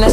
necesito